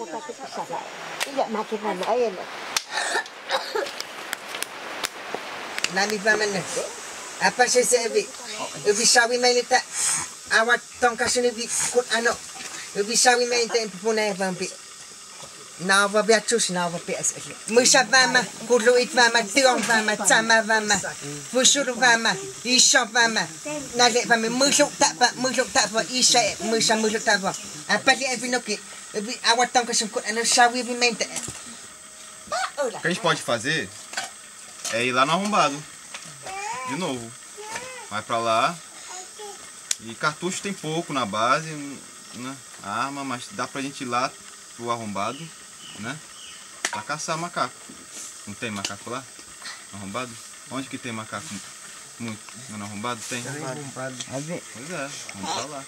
못하게 부셔서 이제 마지막 나에는 Nami ba man na? Apa siya sa ibi? Ibi sawi may nita. Awat tong kasun ibi kut ano. Ibi sawi may nita yung pupunay vampi. Nava biachus, nava pias. Musha vama, kuluit vama, tiong vama, tsama vama, fusur vama, isha vama. Nalik vama, mushuk tapa, e, mushuk tapa, isha, musha mushuk tapa. Apa liya e ibi nukit? Kut ano sawi ubi main tak. O que a gente pode fazer é ir lá no arrombado. De novo. Vai pra lá. E cartucho tem pouco na base, né? Arma, mas dá pra gente ir lá pro arrombado, né? Pra caçar macaco. Não tem macaco lá? No arrombado? Onde que tem macaco? Muito. No arrombado tem? Pois é, vamos pra lá.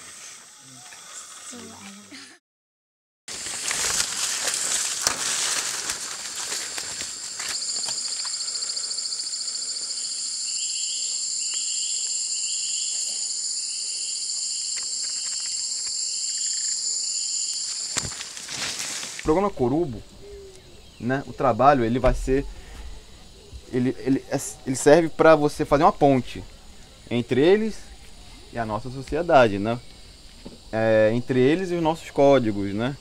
Programa Corubo, né, o trabalho ele vai ser ele, ele, ele serve para você fazer uma ponte entre eles e a nossa sociedade, né? É, entre eles e os nossos códigos, né?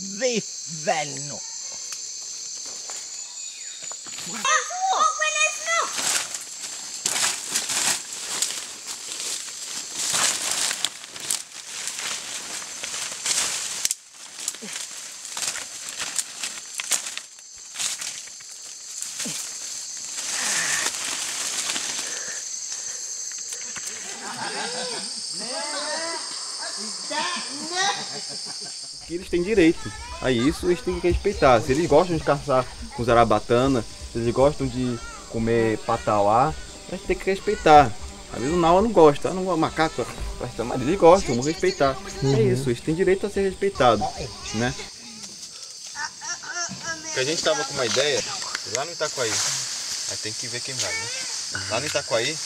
Vevelno. Yeah. Que eles têm direito a isso, eles têm que respeitar. Se eles gostam de caçar com zarabatana, se eles gostam de comer patauá, a gente tem que respeitar. Às vezes o Naua não gosta, não é macaco, mas eles gostam, vamos respeitar. É isso, eles têm direito a ser respeitados, né? Que a gente tava com uma ideia, lá no Itaquaí, aí tem que ver quem vai, né? Lá no Itaquaí,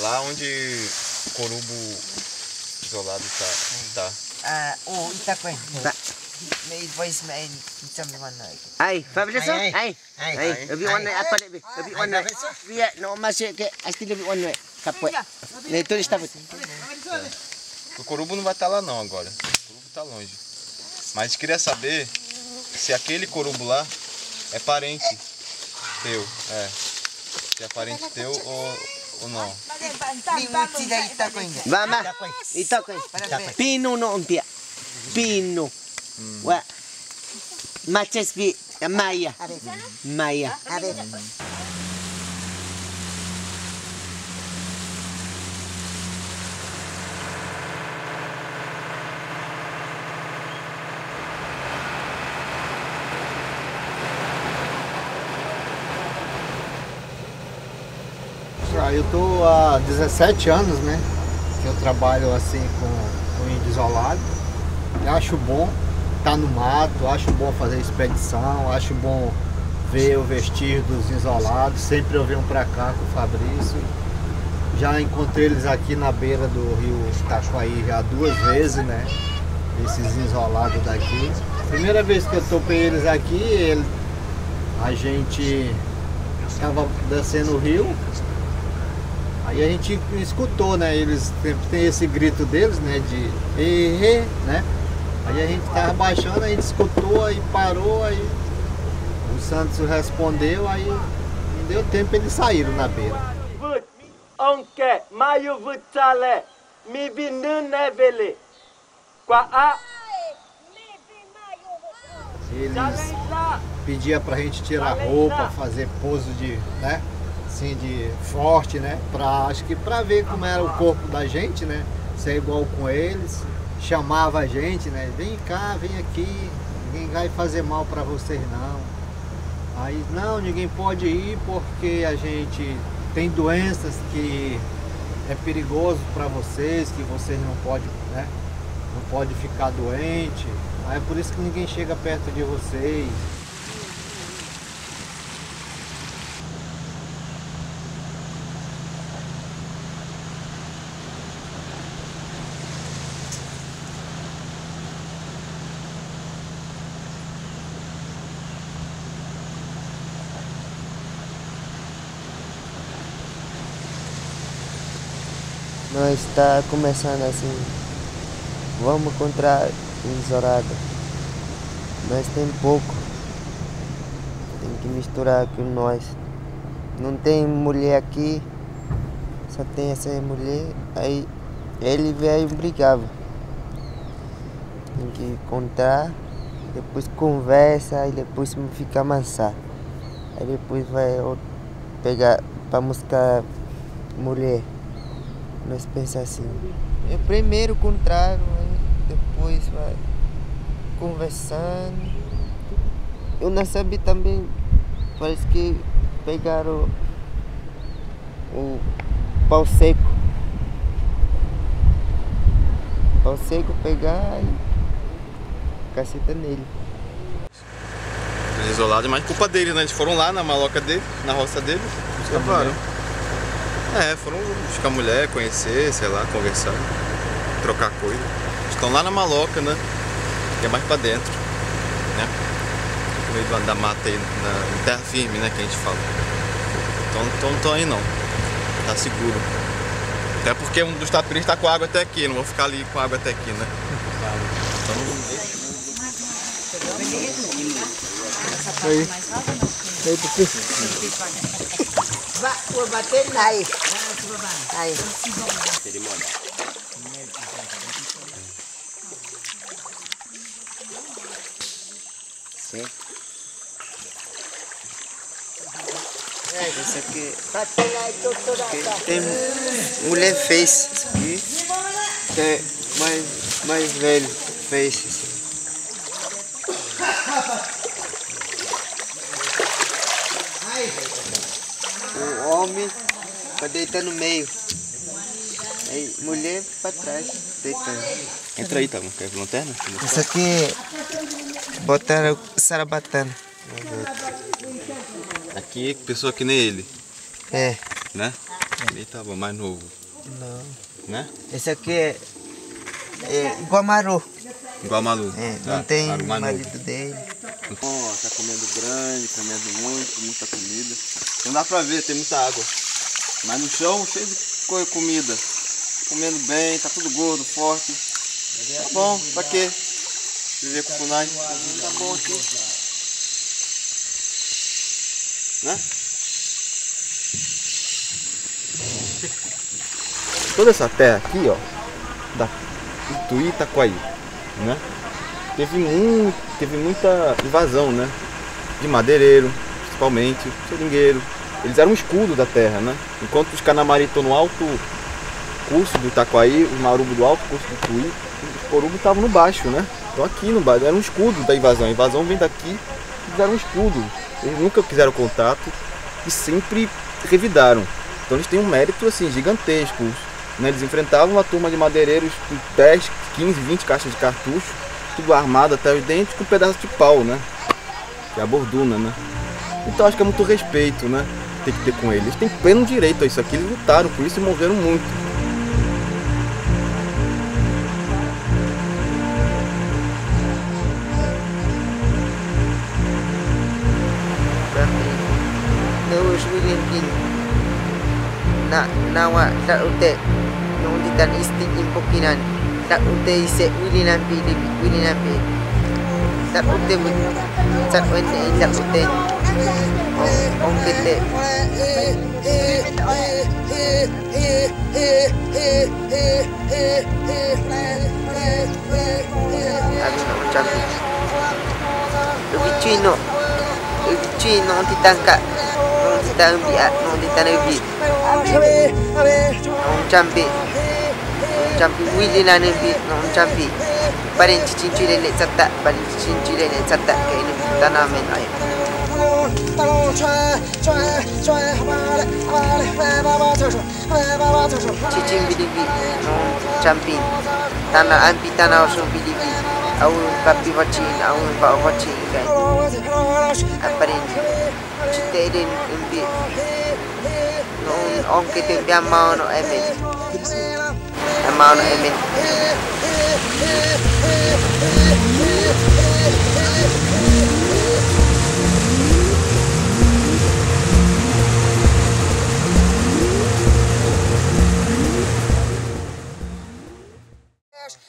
lá onde o corubo isolado tá, tá. Ah, oh, ita ko. May voice may some one like. Ay, Fabulous, Ay, ay. ay. Ay, lebih one apa lebih? Lebih one. Biar no masuk ke asti lebih one. Kapot. Le tulis tapet. O corubo não vai estar lá não agora. O corubo tá longe. Mas queria saber se aquele corubo lá é parente teu. É. Se é parente teu ou, o no? Va ma, inga. Vama, itako inga. Pinu no umpia. Pinu. Wa. Mm. Machespi, maya. Maya. A ver. 17 anos, né? Que eu trabalho assim com, com índio isolado. Eu acho bom estar no mato, acho bom fazer expedição, acho bom ver o vestir dos isolados. Sempre eu venho pra cá com o Fabrício. Já encontrei eles aqui na beira do rio Itaquaí já duas vezes, né? Esses isolados daqui. Primeira vez que eu topei eles aqui, ele, a gente estava descendo o rio. Aí a gente escutou, né? Eles sempre tem esse grito deles, né? De e né? Aí a gente tava baixando, a gente escutou, aí parou, aí o Santos respondeu, aí não deu tempo eles saíram na beira. onke mayu vutale mi binu nevele kwa a Eles pediam pra gente tirar roupa, fazer pose de, né? Assim, de forte, né? Pra, acho que pra ver como era o corpo da gente, né? Ser igual com eles. Chamava a gente, né? Vem cá, vem aqui. Ninguém vai fazer mal pra vocês não. Aí, não, ninguém pode ir porque a gente tem doenças que é perigoso para vocês, que vocês não podem, né? Não pode ficar doente. Aí é por isso que ninguém chega perto de vocês. Nós está começando assim. Vamos encontrar Zorada. Nós tem pouco. Tem que misturar com nós. Não tem mulher aqui. Só tem essa mulher. Aí ele veio e brigava. Tem que encontrar. Depois conversa. Aí depois fica amansar. Aí depois vai pegar para buscar mulher. Nós pensamos assim. É primeiro contrário, depois vai conversando. Eu não sabia também, parece que pegaram o pau seco. Pau seco pegar e caceta nele. Isolado, mas culpa dele, né? Eles foram lá na maloca dele, na roça dele, escaparam. É, foram buscar mulher, conhecer, sei lá, conversar, trocar coisa. Estão lá na maloca, né? Que é mais pra dentro, né? No meio da mata aí, na terra firme, né? Que a gente fala. Então não estão aí não. Tá seguro. Até porque um dos tapiris tá com água até aqui, não vou ficar ali com água até aqui, né? Então não Aí. Aí, porque... Vou bater aí. Aí. Sim. Esse aqui Bater aí, doutora. que tem mulher fez aqui. Que é mais, mais velho fez homem pra deitar no meio. Aí mulher pra trás, deitando. Entra aí, tá? Quer lanterna? Isso aqui botaram sarabatana. Aqui, pessoa que nem ele, É, né? Ele tava mais novo, não. né? Esse aqui é, é Guamaru. Malu. É, tá? não tem mais novo. marido dele. Ó, tá comendo grande, comendo muito, muita comida. Não dá pra ver, tem muita água. Mas no chão, cheio de co- comida. Comendo bem, tá tudo gordo, forte. Tá bom, pra quê? Viver com funai. Tá bom aqui. Né? Toda essa terra aqui, ó, da Ituí e Itaquaí, né? Teve, muito, teve muita invasão, né? De madeireiro, principalmente, seringueiro. Eles eram um escudo da terra, né? Enquanto os canamari estão no alto curso do Itaquaí, os marubo do alto curso do Ituí, os corubo estavam no baixo, né? Então aqui no baixo, era um escudo da invasão. A invasão vem daqui, eles eram um escudo. Eles nunca quiseram contato e sempre revidaram. Então eles têm um mérito assim gigantesco. Né? Eles enfrentavam uma turma de madeireiros com 10, 15, 20 caixas de cartucho, tudo armado até os dentes com um pedaço de pau, né? Que é a borduna, né? Então acho que é muito respeito, né? tem que ter com ele. Eles têm pleno direito a isso aqui, eles lutaram por isso e moveram muito. William King Nak nawa Tak ute Nung ditan istik impokinan tak unta yi se wili nan pi libi tak tak tak nak macam tu lebih lebih jumping within an invite non jumping but in teaching children it's at that but in teaching children it's at that game then I'm in I teaching believe it non jumping then I'm be done also believe it I will watching I will watching again but in today didn't invite non on getting down on emin Yeah. amount, I mean...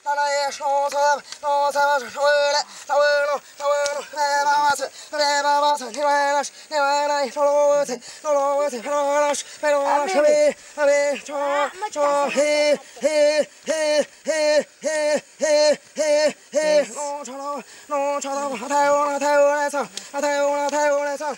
大老爷上菜，上菜！我上我来，我来弄，我来弄！来把把菜，来把把菜！你来来，你来来，上我菜，上我菜！来来来，来来来，阿妹唱唱嘿，嘿，嘿，嘿，嘿，嘿，嘿，嘿！我唱我，我唱我！阿太我来，阿太我来唱，阿太我来，阿太我来唱！